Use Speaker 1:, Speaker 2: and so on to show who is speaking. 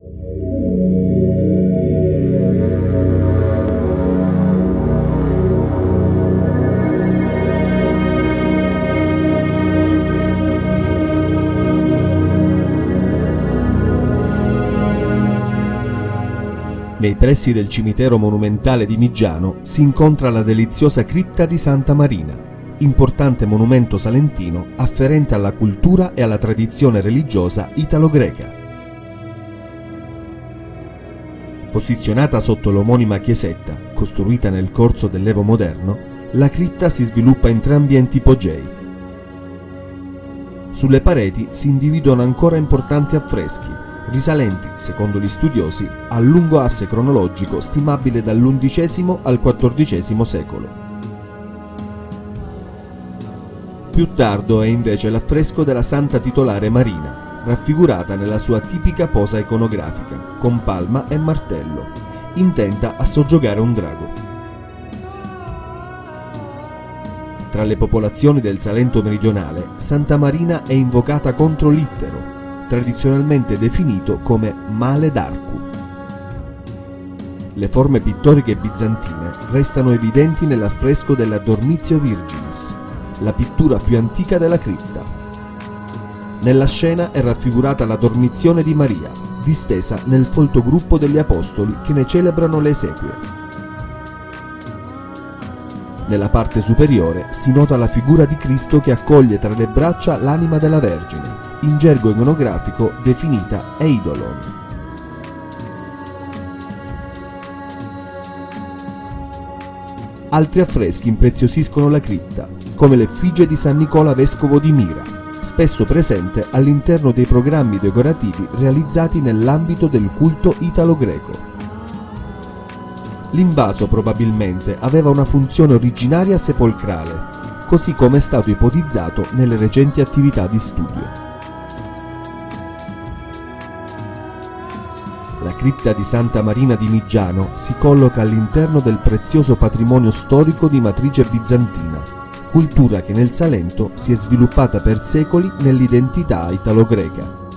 Speaker 1: Nei pressi del cimitero monumentale di Migiano si incontra la deliziosa cripta di Santa Marina, importante monumento salentino afferente alla cultura e alla tradizione religiosa italo-greca. Posizionata sotto l'omonima chiesetta, costruita nel corso dell'Evo moderno, la cripta si sviluppa in tre ambienti ipogei. Sulle pareti si individuano ancora importanti affreschi, risalenti, secondo gli studiosi, a lungo asse cronologico stimabile dall'undicesimo al XIV secolo. Più tardo è invece l'affresco della Santa Titolare Marina, raffigurata nella sua tipica posa iconografica, con palma e martello, intenta a soggiogare un drago. Tra le popolazioni del Salento meridionale, Santa Marina è invocata contro l'Ittero, tradizionalmente definito come male d'arcu. Le forme pittoriche bizantine restano evidenti nell'affresco della Dormitio Virginis, la pittura più antica della cripta. Nella scena è raffigurata la dormizione di Maria, distesa nel folto gruppo degli apostoli che ne celebrano le esequie. Nella parte superiore si nota la figura di Cristo che accoglie tra le braccia l'anima della Vergine, in gergo iconografico definita eidolon. Altri affreschi impreziosiscono la cripta, come l'effigie di San Nicola Vescovo di Mira, spesso presente all'interno dei programmi decorativi realizzati nell'ambito del culto italo-greco. L'invaso probabilmente aveva una funzione originaria sepolcrale, così come è stato ipotizzato nelle recenti attività di studio. La cripta di Santa Marina di Migiano si colloca all'interno del prezioso patrimonio storico di matrice bizantina, cultura che nel Salento si è sviluppata per secoli nell'identità italo-greca.